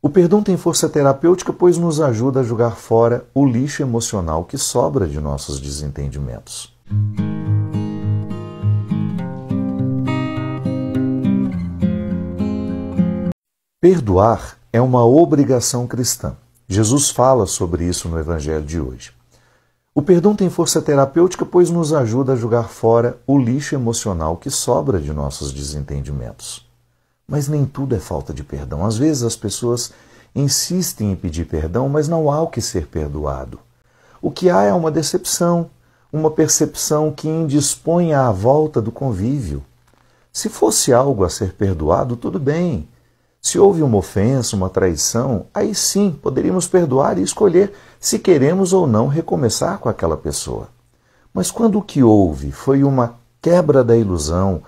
O perdão tem força terapêutica, pois nos ajuda a jogar fora o lixo emocional que sobra de nossos desentendimentos. Perdoar é uma obrigação cristã. Jesus fala sobre isso no Evangelho de hoje. O perdão tem força terapêutica, pois nos ajuda a jogar fora o lixo emocional que sobra de nossos desentendimentos. Mas nem tudo é falta de perdão. Às vezes as pessoas insistem em pedir perdão, mas não há o que ser perdoado. O que há é uma decepção, uma percepção que indispõe à volta do convívio. Se fosse algo a ser perdoado, tudo bem. Se houve uma ofensa, uma traição, aí sim poderíamos perdoar e escolher se queremos ou não recomeçar com aquela pessoa. Mas quando o que houve foi uma quebra da ilusão,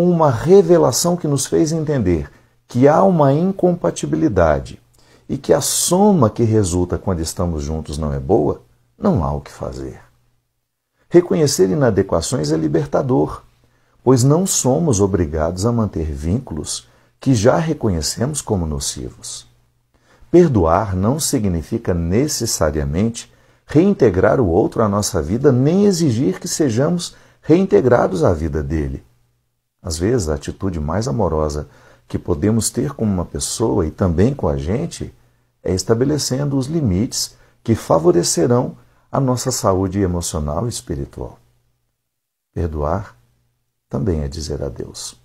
uma revelação que nos fez entender que há uma incompatibilidade e que a soma que resulta quando estamos juntos não é boa, não há o que fazer. Reconhecer inadequações é libertador, pois não somos obrigados a manter vínculos que já reconhecemos como nocivos. Perdoar não significa necessariamente reintegrar o outro à nossa vida, nem exigir que sejamos reintegrados à vida dele. Às vezes, a atitude mais amorosa que podemos ter com uma pessoa e também com a gente é estabelecendo os limites que favorecerão a nossa saúde emocional e espiritual. Perdoar também é dizer adeus.